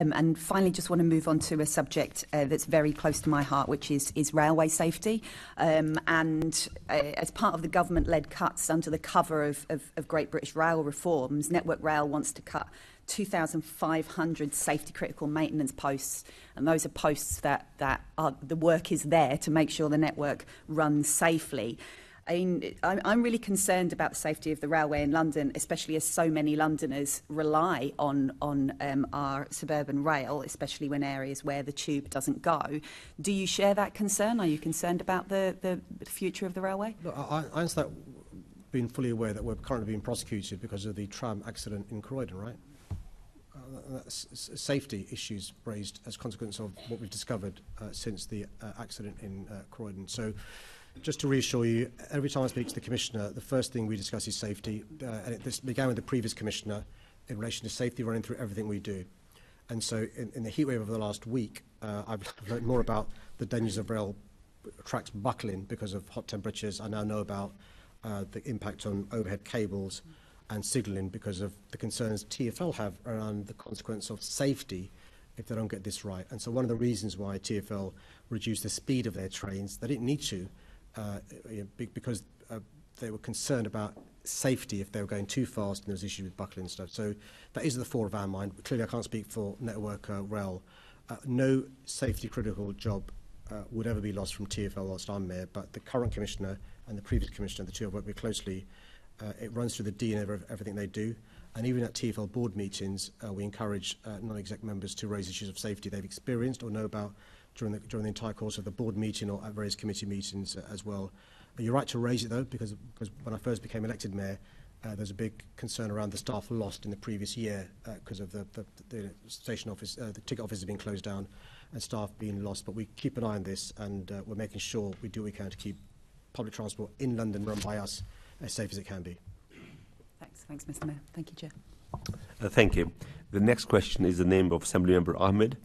Um, and finally, just want to move on to a subject uh, that's very close to my heart, which is, is railway safety. Um, and uh, as part of the government-led cuts under the cover of, of, of Great British Rail reforms, Network Rail wants to cut 2,500 safety critical maintenance posts. And those are posts that, that are, the work is there to make sure the network runs safely. I mean, I'm really concerned about the safety of the railway in London, especially as so many Londoners rely on, on um, our suburban rail, especially when areas where the tube doesn't go. Do you share that concern? Are you concerned about the, the future of the railway? No, I, I that being fully aware that we're currently being prosecuted because of the tram accident in Croydon, right? Uh, safety issues raised as consequence of what we've discovered uh, since the uh, accident in uh, Croydon. So Just to reassure you, every time I speak to the Commissioner, the first thing we discuss is safety. Uh, and it, this began with the previous Commissioner in relation to safety running through everything we do. And so in, in the heatwave of the last week, uh, I've learned more about the dangers of rail tracks buckling because of hot temperatures. I now know about uh, the impact on overhead cables and signalling because of the concerns TfL have around the consequence of safety if they don't get this right. And so one of the reasons why TfL reduced the speed of their trains, they didn't need to, uh, because uh, they were concerned about safety if they were going too fast and there was issues with buckling and stuff. So that is at the fore of our mind. Clearly, I can't speak for Network uh, Rail. Uh, no safety critical job uh, would ever be lost from TfL whilst I'm mayor, but the current commissioner and the previous commissioner, the two have worked very closely. Uh, it runs through the DNA of everything they do. And even at TfL board meetings, uh, we encourage uh, non-exec members to raise issues of safety they've experienced or know about during the, during the entire course of the board meeting or at various committee meetings uh, as well. You're right to raise it though, because, because when I first became elected mayor, uh, there's a big concern around the staff lost in the previous year because uh, of the, the, the station office, uh, the ticket office has been closed down and staff being lost. But we keep an eye on this and uh, we're making sure we do what we can to keep public transport in London run by us as safe as it can be. Thanks. Thanks, Mr Mayor. Thank you, Chair. Uh, thank you. The next question is the name of Assembly Member Ahmad.